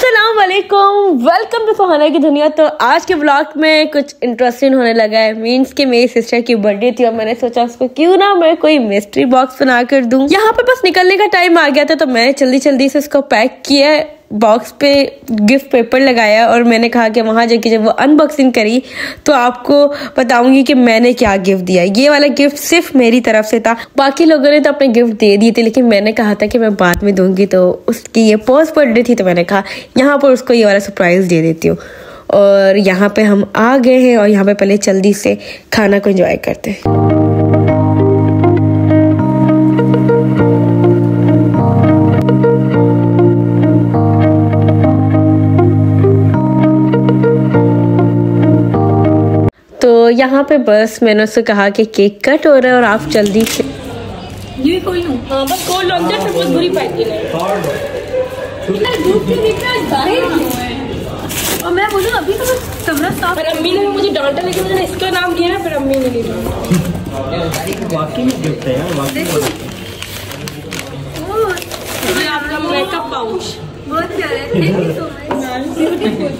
अस्सलाम वालेकुम टू सुहाना की दुनिया तो आज के ब्लॉग में कुछ इंटरेस्टिंग होने लगा है। मीन्स कि मेरी सिस्टर की बर्थडे थी और मैंने सोचा उसको क्यों ना मैं कोई मिस्ट्री बॉक्स बना कर दूँ। यहाँ पे बस निकलने का टाइम आ गया था तो मैंने जल्दी जल्दी से उसको पैक किया बॉक्स पे गिफ्ट पेपर लगाया और मैंने कहा कि वहाँ जाके जब वो अनबॉक्सिंग करी तो आपको बताऊँगी कि मैंने क्या गिफ्ट दिया। ये वाला गिफ्ट सिर्फ़ मेरी तरफ़ से था। बाकी लोगों ने तो अपने गिफ्ट दे दिए थे, लेकिन मैंने कहा था कि मैं बाद में दूँगी तो उसकी ये पोस्ट बर्थडे थी तो मैंने कहा, यहाँ पर उसको ये वाला सरप्राइज़ दे देती हूँ। और यहाँ पे हम आ गए हैं और यहाँ पे पहले जल्दी से खाना को एंजॉय करते हैं। तो यहाँ पे बस मैंने उससे कहा कि केक कट हो रहा है और आप जल्दी से ये खोल लूँ हाँ बस खोल लो अंदर से बहुत बुरी पैकिंग इतना दूध क्यों निकला ज़ाहिर है? और मैं बोलूँ अभी तो कमरा साफ़ पर अम्मी ने मुझे डांटा लेकिन मैंने इसका नाम लिया ना फिर अम्मी ने नहीं डांटा। वाकई में गिफ्ट है यार वाकई देखो। आपका मेकअप पाउच बहुत प्यारा है। Thank you so much beautiful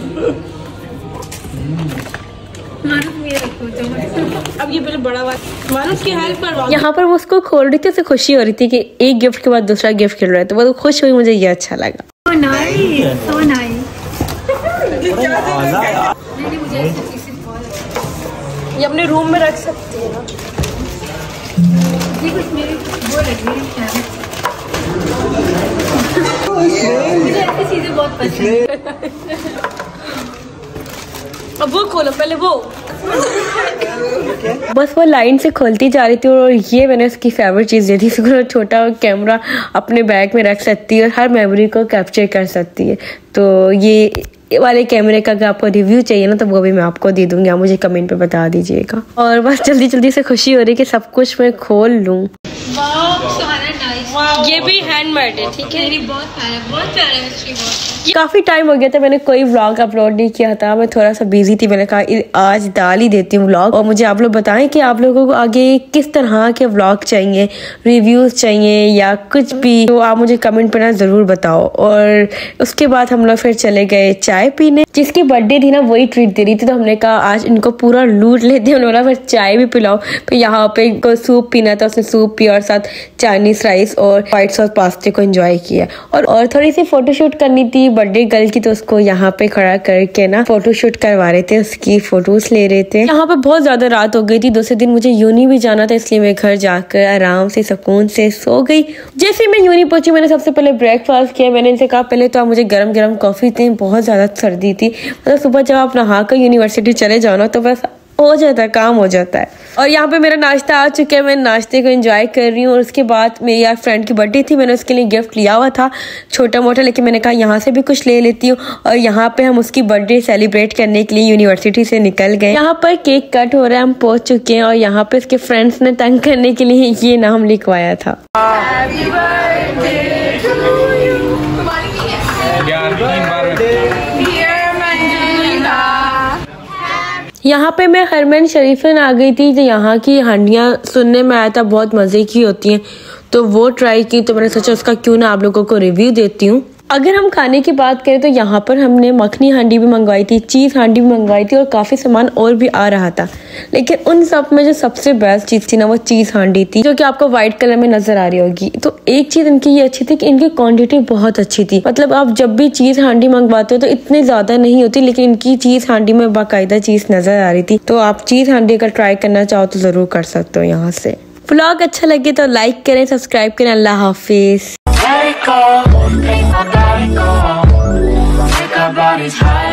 अब ये बड़ा वाला मानुस की हेल्प करवा यहाँ पर वो उसको खोल रही थी उसे खुशी हो रही थी कि एक गिफ्ट के बाद दूसरा गिफ्ट खेल रहा है तो वो तो खुश हुई मुझे ये अच्छा लगा। सो नाइस सो नाइस नहीं मुझे ऐसी चीज़ें बहुत अच्छी ये अपने रूम में रख सकती है ना। ये कुछ मेरी वो लग रही है। मुझे ऐसी चीज़ें बहुत पसंद है। अब वो खोलो पहले वो। बस वो लाइन से खोलती जा रही थी और ये मैंने उसकी फेवरेट चीज़ दी थी फिर छोटा कैमरा अपने बैग में रख सकती है और हर मेमोरी को कैप्चर कर सकती है। तो ये वाले कैमरे का अगर आपको रिव्यू चाहिए ना तो वो भी मैं आपको दे दूँगी। आप मुझे कमेंट पे बता दीजिएगा। और बस जल्दी जल्दी से खुशी हो रही है कि सब कुछ मैं खोल लूँ। ये भी हैंडमेड है ठीक है? मेरी बहुत प्यारा बहुत प्यारा है काफ़ी टाइम हो गया था मैंने कोई व्लॉग अपलोड नहीं किया था। मैं थोड़ा सा बिज़ी थी मैंने कहा आज डाल ही देती हूँ व्लॉग और मुझे आप लोग बताएँ कि आप लोगों को आगे किस तरह के व्लॉग चाहिए रिव्यूज़ चाहिए या कुछ भी तो आप मुझे कमेंट पर ना ज़रूर बताओ। और उसके बाद हम लोग फिर चले गए चाय पीने। जिसकी बर्थडे थी ना वही ट्रीट दे रही थी तो हमने कहा आज इनको पूरा लूट लेते हैं उन्होंने फिर चाय भी पिलाओ। फिर यहाँ पे इनको सूप पीना था उसने सूप पिया और साथ चाइनीज़ राइस और व्हाइट सॉस पास्ते को एंजॉय किया। और और थोड़ी सी फोटोशूट करनी थी बर्थडे गर्ल की तो उसको यहाँ पे खड़ा करके ना फोटोशूट करवा रहे थे, उसकी फ़ोटोज़ ले रहे थे। यहाँ पे बहुत ज़्यादा रात हो गई थी, दूसरे दिन मुझे यूनी भी जाना था, इसलिए मैं घर जाकर आराम से, सुकून से सो गई। जैसे मैं यूनी पहुँची, मैंने सबसे पहले ब्रेकफास्ट किया। मैंने इनसे कहा, पहले तो आप मुझे गर्म गर्म कॉफ़ी दें, बहुत ज़्यादा सर्दी थी। मतलब सुबह जब आप नहा कर यूनिवर्सिटी चले जाओ ना तो बस हो जाता है, काम हो जाता है। और यहाँ पे मेरा नाश्ता आ चुका है, मैं नाश्ते को एंजॉय कर रही हूँ। और उसके बाद मेरी यार फ्रेंड की बर्थडे थी, मैंने उसके लिए गिफ्ट लिया हुआ था छोटा मोटा लेकिन मैंने कहा, यहाँ से भी कुछ ले लेती हूँ। और यहाँ पे हम उसकी बर्थडे सेलिब्रेट करने के लिए यूनिवर्सिटी से निकल गए। यहाँ पर केक कट हो रहा है, हम पहुँच चुके हैं, और यहाँ पे उसके फ्रेंड्स ने तंग करने के लिए ये नाम लिखवाया था। यहाँ पे मैं हरमैन शरीफन आ गई थी तो यहाँ की हांडियाँ सुनने में आया था, बहुत मज़े की होती हैं। तो वो ट्राई की तो मैंने सोचा उसका क्यों ना आप लोगों को रिव्यू देती हूँ। अगर हम खाने की बात करें तो यहाँ पर हमने मखनी हांडी भी मंगवाई थी, चीज़ हांडी भी मंगवाई थी और काफ़ी सामान और भी आ रहा था। लेकिन उन सब में जो सबसे बेस्ट चीज़ थी ना, वो चीज़ हांडी थी, जो कि आपको व्हाइट कलर में नज़र आ रही होगी। तो एक चीज़ इनकी ये अच्छी थी कि इनकी क्वांटिटी बहुत अच्छी थी। मतलब आप जब भी चीज़ हांडी मंगवाते हो तो इतनी ज़्यादा नहीं होती, लेकिन इनकी चीज़ हांडी में बाकायदा चीज़ नज़र आ रही थी। तो आप चीज़ हांडी अगर ट्राई करना चाहो तो ज़रूर कर सकते हो यहाँ से। ब्लॉग अच्छा लगे तो लाइक करें सब्सक्राइब करें। अल्लाह हाफिज। Everybody's high.